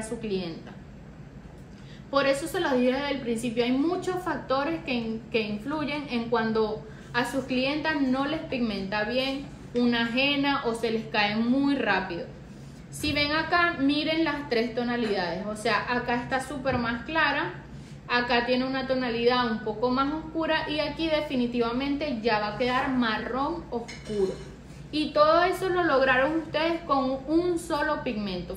a su clienta. Por eso se lo dije desde el principio, hay muchos factores que, que influyen en cuando a sus clientas no les pigmenta bien una ajena o se les cae muy rápido. Si ven acá, miren las tres tonalidades, o sea, acá está súper más clara, acá tiene una tonalidad un poco más oscura y aquí definitivamente ya va a quedar marrón oscuro. Y todo eso lo lograron ustedes con un solo pigmento.